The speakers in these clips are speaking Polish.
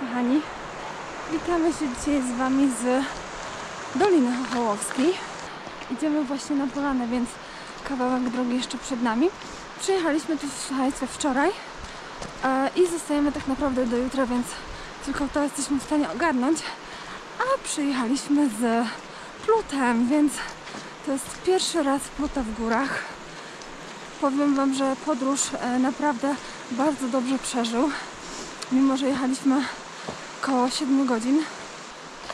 kochani. Witamy się dzisiaj z Wami z Doliny Chochołowskiej. Idziemy właśnie na polanę, więc kawałek drogi jeszcze przed nami. Przyjechaliśmy tu, słuchajcie, wczoraj e, i zostajemy tak naprawdę do jutra, więc tylko to jesteśmy w stanie ogarnąć. A przyjechaliśmy z Plutem, więc to jest pierwszy raz Pluta w górach. Powiem Wam, że podróż e, naprawdę bardzo dobrze przeżył, mimo że jechaliśmy około 7 godzin,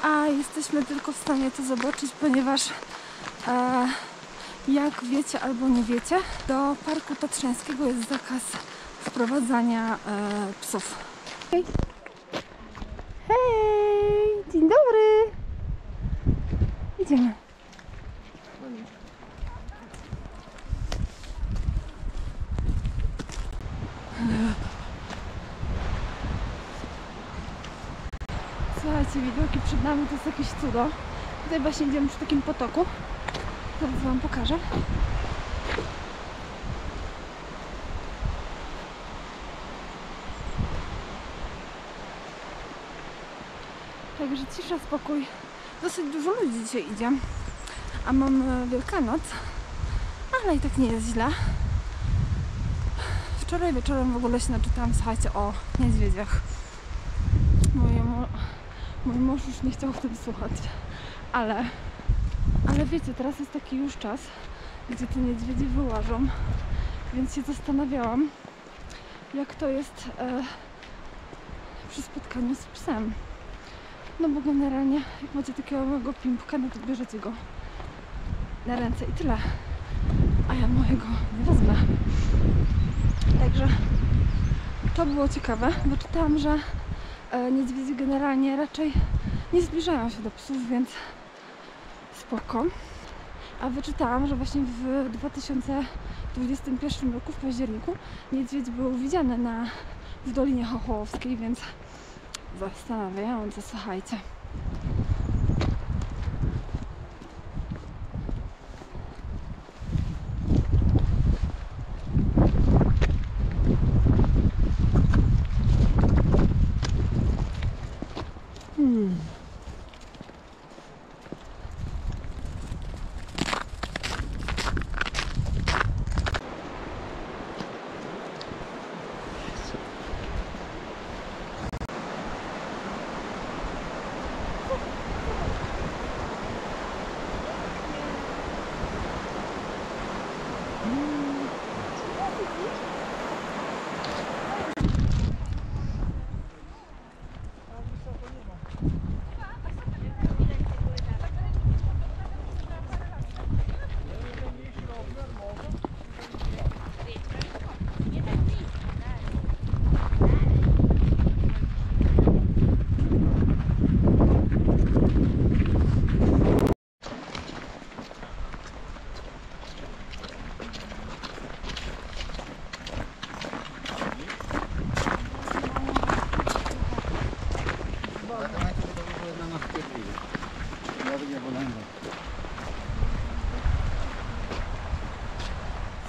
a jesteśmy tylko w stanie to zobaczyć, ponieważ e, jak wiecie albo nie wiecie, do Parku Tatrzańskiego jest zakaz wprowadzania e, psów. Hej! Hej! Dzień dobry! Idziemy. Słuchajcie, widoki przed nami to jest jakieś cudo. Tutaj właśnie idziemy przy takim potoku. Zaraz Wam pokażę. Także cisza, spokój. Dosyć dużo ludzi dzisiaj idzie. A mam e, Wielkanoc, ale i tak nie jest źle. Wczoraj wieczorem w ogóle się naczytałam, słuchajcie, o niedźwiedziach. Mój mąż już nie chciał o tym słuchać, ale, ale wiecie, teraz jest taki już czas, gdzie te niedźwiedzie wyłażą, więc się zastanawiałam, jak to jest e, przy spotkaniu z psem. No bo generalnie, jak macie takiego małego pimpka, no to bierzecie go na ręce i tyle. A ja mojego nie wezmę. Także to było ciekawe, bo czytałam, że niedźwiedzie generalnie raczej nie zbliżają się do psów, więc spoko. A wyczytałam, że właśnie w 2021 roku, w październiku, niedźwiedź był widziany na, w Dolinie Chochołowskiej, więc zastanawiające, słuchajcie.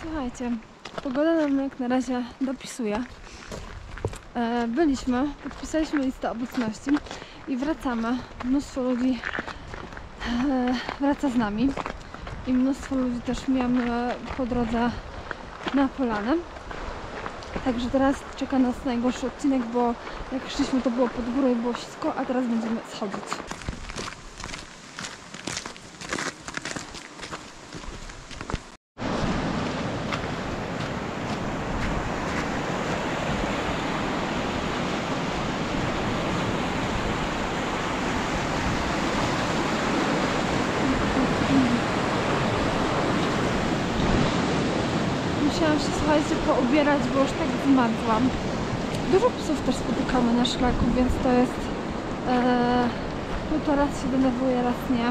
Słuchajcie, pogoda nam jak na razie dopisuje. E, byliśmy, podpisaliśmy listę obecności i wracamy. Mnóstwo ludzi e, wraca z nami i mnóstwo ludzi też mijamy po drodze na polanę. Także teraz czeka nas najgorszy odcinek, bo jak szliśmy to było pod górę i było ślisko, a teraz będziemy schodzić. Musiałam się, słuchajcie, poubierać, bo już tak zmarzłam. Dużo psów też spotykamy na szlaku, więc to jest... No to raz się denerwuje, raz nie.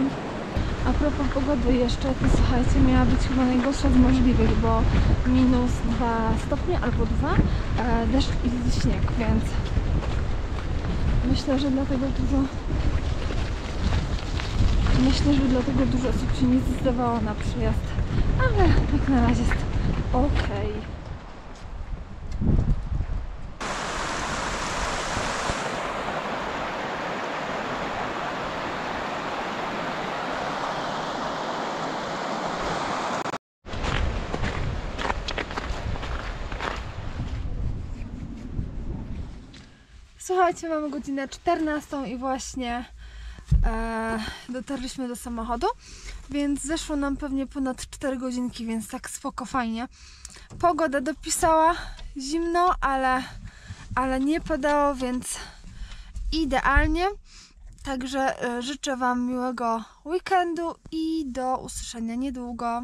A propos pogody jeszcze, to słuchajcie, miała być chyba najgorsza z możliwych, bo minus 2 stopnie albo 2, e, deszcz i śnieg, więc myślę, że dlatego dużo myślę, że dlatego dużo osób się nie zdecydowało na przyjazd, ale jak na razie jest Okej. Okay. Słuchajcie, mamy godzinę 14 i właśnie e, dotarliśmy do samochodu, więc zeszło nam pewnie ponad 4 godzinki, więc tak spoko, fajnie. Pogoda dopisała, zimno, ale, ale nie padało, więc idealnie. Także e, życzę Wam miłego weekendu i do usłyszenia niedługo.